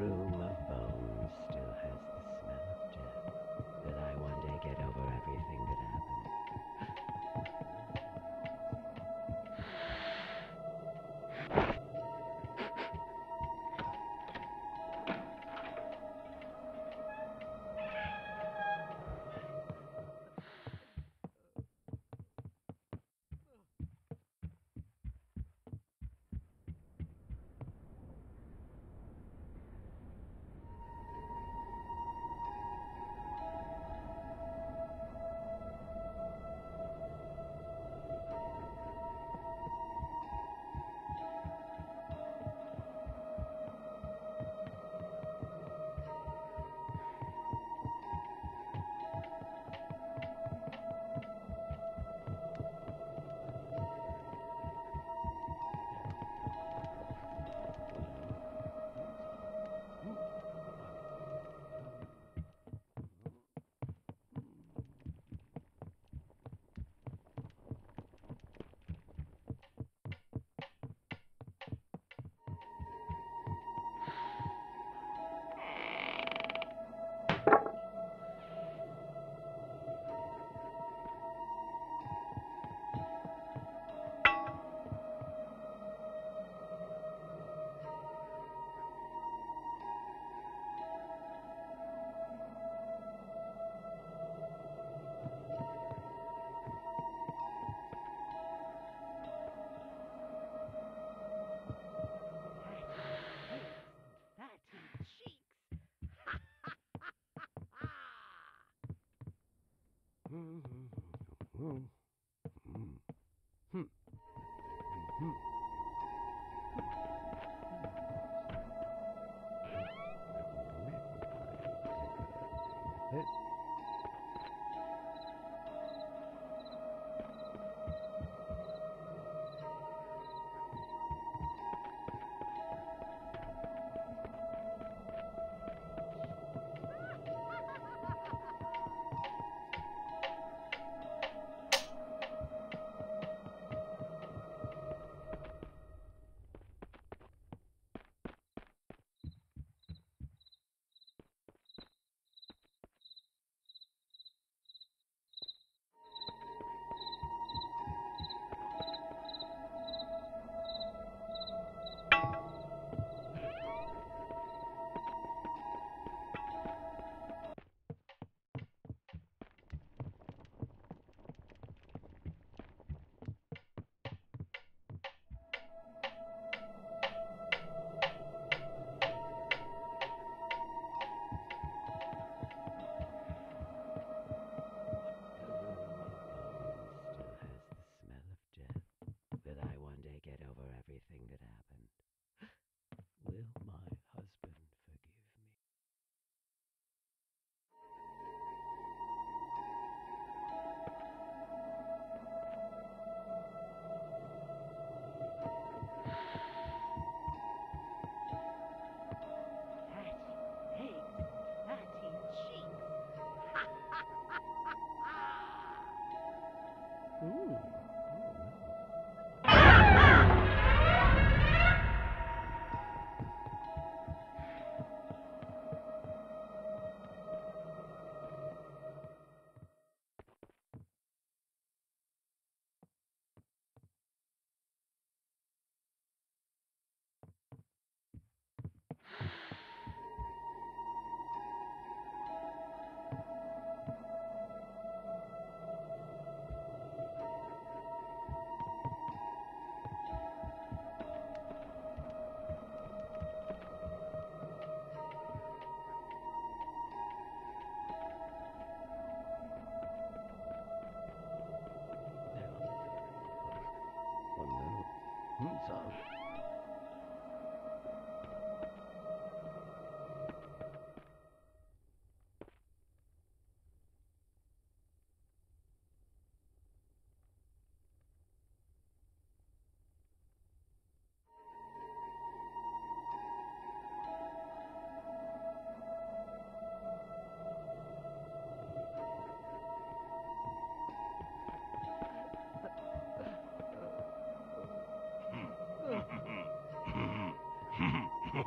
room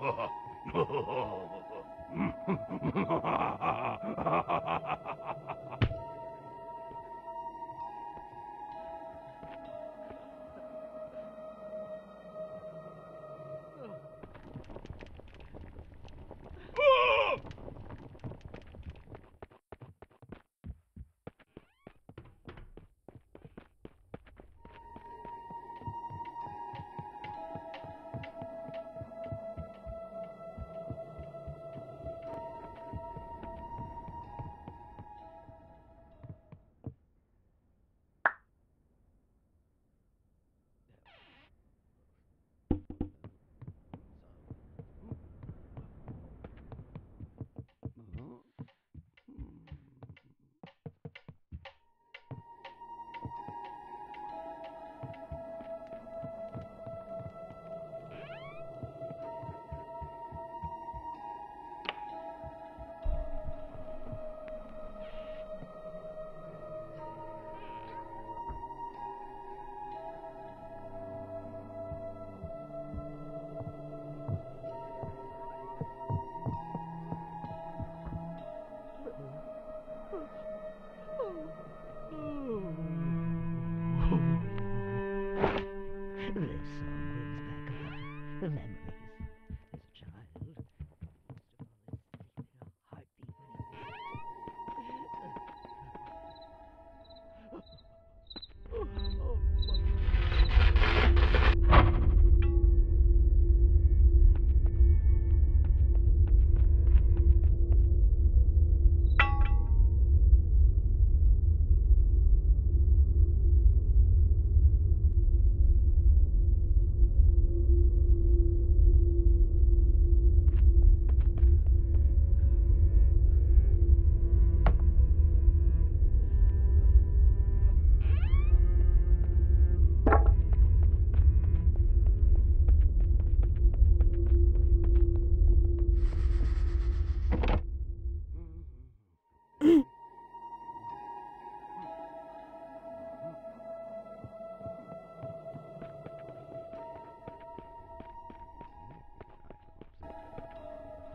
ハハハハ。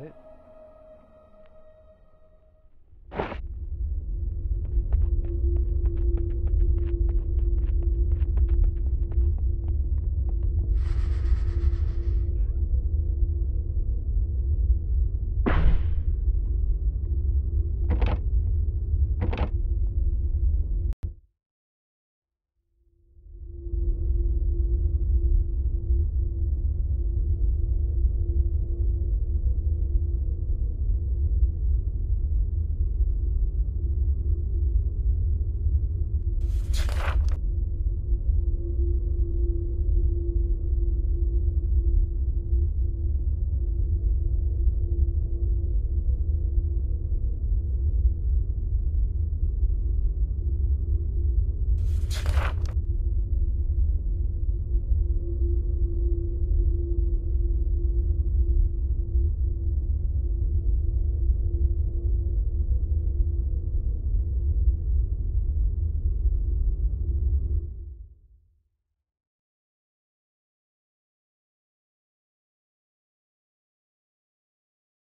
it.